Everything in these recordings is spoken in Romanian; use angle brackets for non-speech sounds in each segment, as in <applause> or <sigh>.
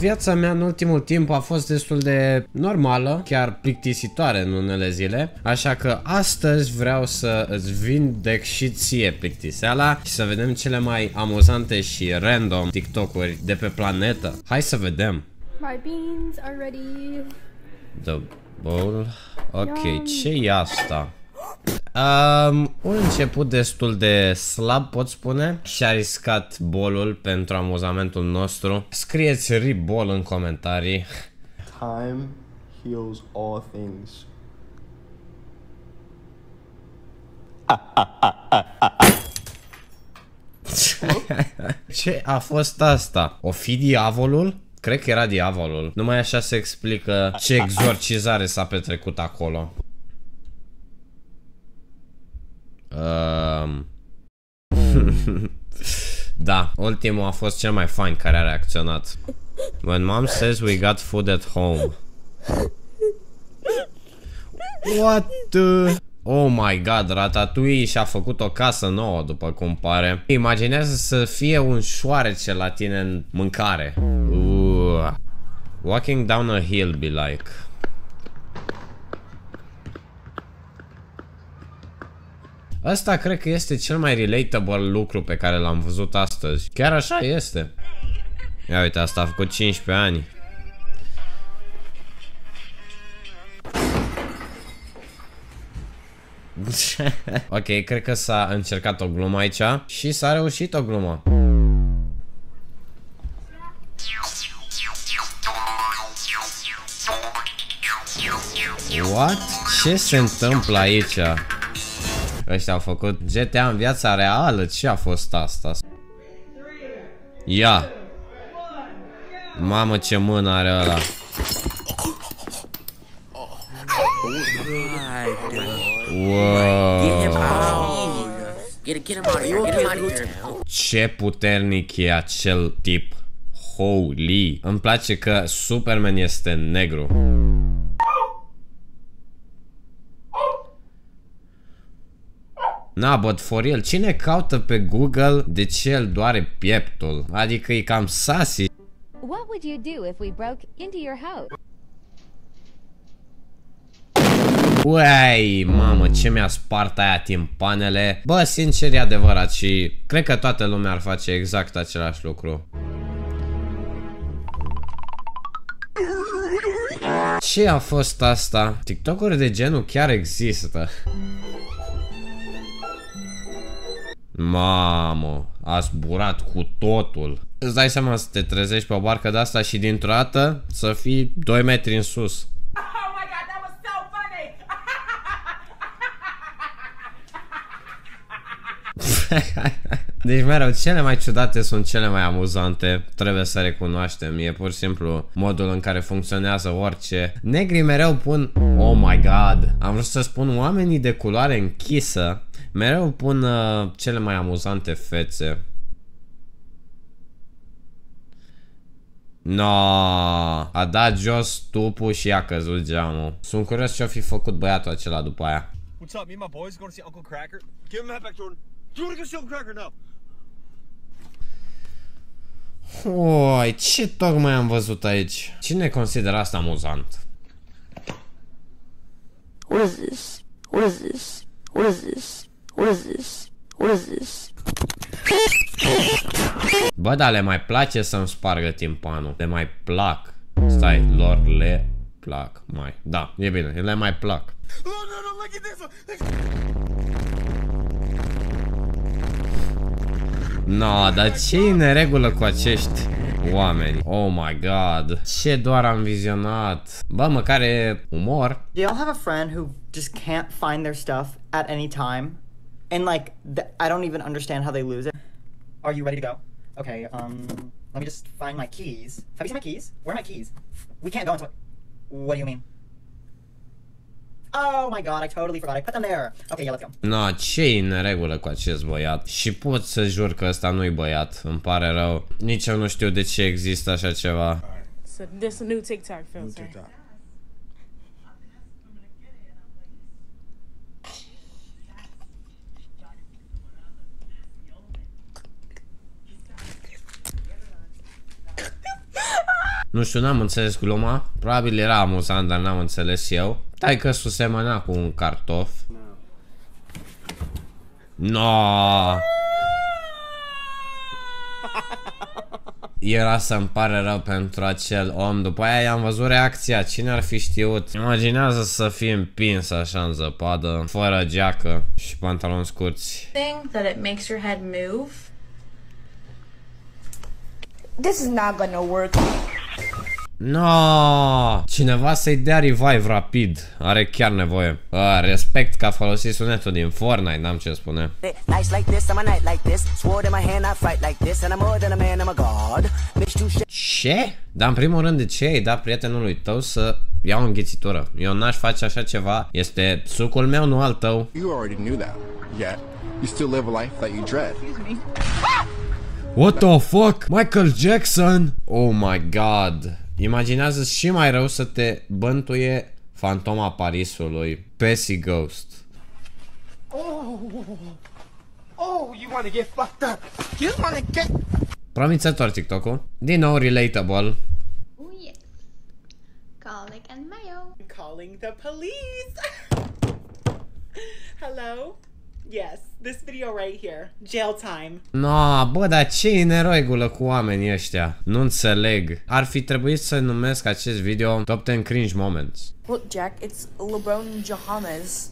viața mea în ultimul timp a fost destul de normală, chiar plictisitoare în unele zile, așa că astăzi vreau să îți vindec și ție plictiseala și să vedem cele mai amuzante și random TikTok-uri de pe planetă. Hai să vedem! My beans are ready. The bowl. Ok, ce e asta? Um, un început destul de slab, pot spune, și a riscat bolul pentru amuzamentul nostru. Scrieți ribol în comentarii. Time heals all things. Ce a fost asta? O fi diavolul? Cred că era diavolul. Numai așa se explică ce exorcizare s-a petrecut acolo. Um... <laughs> da, ultimul a fost cel mai fain care a reacționat. When mom says we got food at home. What the... Oh my god, Ratatouille și-a făcut o casă nouă, după cum pare. Imaginează să fie un șoarece la tine în mâncare. Uh. Walking down a hill be like. Asta cred că este cel mai relatable lucru pe care l-am văzut astăzi. Chiar așa este. Ia uite, asta a făcut 15 ani. <laughs> ok, cred că s-a încercat o glumă aici și s-a reușit o glumă. What? Ce se întâmplă aici? Ăștia au făcut GTA în viața reală? Ce a fost asta? Ia! Mamă ce mână are ăla! Wow. Get, get him out of here. Get him out of here. Ce puternic e acel tip. Holy. Îmi place că Superman este negru. Na, but for real, cine caută pe Google de ce el doare pieptul? Adică e cam sassy. What would you do if we broke into your house? Uai, mamă, ce mi-a spart aia timpanele. Bă, sincer, e adevărat și cred că toată lumea ar face exact același lucru. Ce a fost asta? TikTok-uri de genul chiar există. Mamă, a zburat cu totul. Îți dai seama să te trezești pe o barcă de asta și dintr-o dată să fii 2 metri în sus. Oh my god, that was so funny! <laughs> Deci mereu, cele mai ciudate sunt cele mai amuzante, trebuie să recunoaștem, e pur și simplu modul în care funcționează orice. Negrii mereu pun, oh my god, am vrut să spun oamenii de culoare închisă, mereu pun uh, cele mai amuzante fețe. No, a dat jos tupul și a căzut geamul. Sunt curios ce-o fi făcut băiatul acela după aia. What's up? Me and my boys going to see Uncle Cracker. Give him that back, Jordan. Do you want to go see Uncle Cracker now? Oi, ce tocmai am văzut aici? Cine consideră asta amuzant? What is this? What is this? What is this? What is this? What is this? Bă, dar le mai place să-mi spargă timpanul. Le mai plac. Stai, lor le plac mai. Da, e bine, le mai plac. No, no, no, look at this. No, dar ce e în regulă cu acești oameni? Oh my god. Ce doar am vizionat. Bă, măcar e umor. Do y'all have a friend who just can't find their stuff at any time? And like, th- I don't even understand how they lose it. Are you ready to go? Okay, um, let me just find my keys. Have you seen my keys? Where are my keys? We can't go into it. What do you mean? Oh my god, I totally forgot. I put them there. Okay, yeah, let's go. No, ce e în regulă cu acest băiat? Și pot să jur că ăsta nu-i băiat. Îmi pare rău. Nici eu nu știu de ce există așa ceva. So this is a new TikTok filter. Nu știu, n-am înțeles gluma. Probabil era amuzant, dar n-am înțeles eu. Tai că se semăna cu un cartof. No. Era să-mi pare rău pentru acel om După aia i-am văzut reacția Cine ar fi știut Imaginează să fii împins așa în zăpadă Fără geacă și pantaloni scurți Thing that it makes your head move. This is not gonna work. No! Cineva să-i dea revive rapid Are chiar nevoie A, Respect că a folosit sunetul din Fortnite N-am ce spune Nights like this, I'm a night like this. Sword in my hand, I fight like this. And I'm more than a man, I'm a god. Bitch, too shit. Ce? Dar în primul rând de ce ai dat prietenului tău să ia o înghițitură? Eu n-aș face așa ceva Este sucul meu, nu al tău You already knew that. Yet, you still live a life that you dread. What the fuck? Michael Jackson? Oh my god Imaginează și mai rău să te bântuie fantoma Parisului Pessy Ghost Oh, oh, you want to get fucked up? You want to get? Promițător TikTok-ul Din nou relatable Oh yes. Garlic and mayo. Calling the police. <laughs> Hello? Yes, this video right here. Jail time. No, bă, dar ce e în regulă cu oamenii ăștia? Nu înțeleg. Ar fi trebuit să numesc acest video Top 10 Cringe Moments. Look, Jack, it's LeBron Jahamas.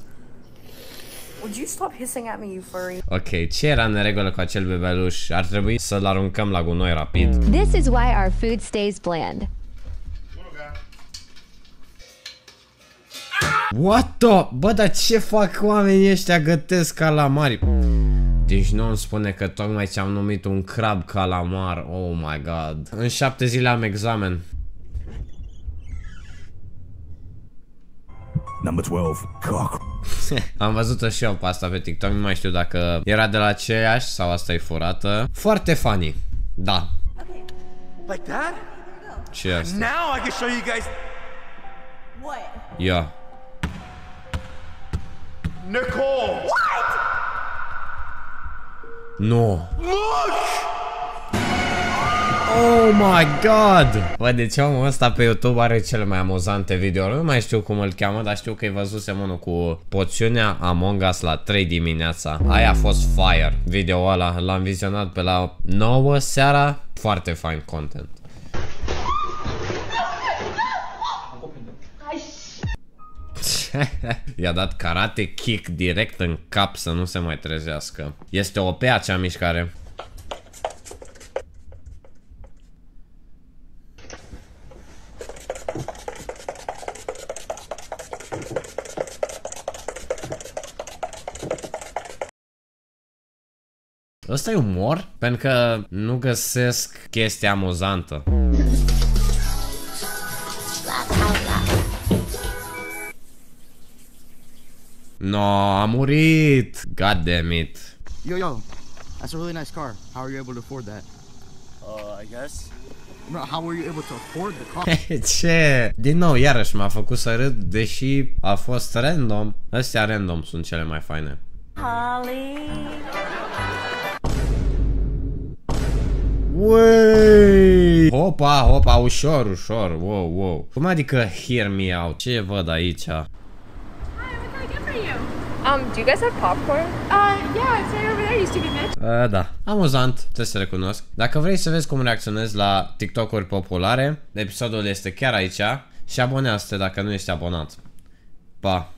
Would you stop hissing at me, you furry? Ok, ce era în regulă cu acel bebeluș? Ar trebui să-l aruncăm la gunoi rapid. This is why our food stays bland. What the? Bă, dar ce fac oamenii ăștia? Gătesc calamari. Deci nu îmi spune că tocmai ți-am numit un crab calamar. Oh my god. În șapte zile am examen. Number 12, cock. <laughs> Am văzut-o și eu pe asta pe TikTok, nu mai știu dacă era de la aceeași sau asta e furată. Foarte funny. Da. Like that? Ce e asta? Now I can show you guys. What? Ia. Nicole. What? Nu. Look! Oh my god! Bă, deci omul ăsta pe YouTube are cele mai amuzante videouri. Nu mai știu cum îl cheamă, dar știu că îi văzusem unul cu poțiunea Among Us la 3 dimineața. Aia a fost fire. Video ăla l-am vizionat pe la 9 seara. Foarte fine content. <laughs> I-a dat karate kick direct în cap să nu se mai trezească. Este OP acea mișcare. Ăsta e umor? Pentru că nu găsesc chestia amuzantă. No, a murit! God damn it. Yo, yo, that's a really nice car. How are you able to afford that? Uh, I guess. No, how were you able to afford the car? <laughs> Ce? Din nou, iarăși m-a făcut să râd, deși a fost random. Astea random sunt cele mai faine. Holly. Wey! Hopa, hopa, ușor, ușor, wow, wow. Cum adică hear me out? Ce văd aici? Um, do you guys have popcorn? Uh, yeah, it's right over there, you stupid bitch. Uh, da, amuzant, trebuie să recunosc. Dacă vrei să vezi cum reacționez la TikTok-uri populare, episodul este chiar aici și abonează-te dacă nu ești abonat. Pa!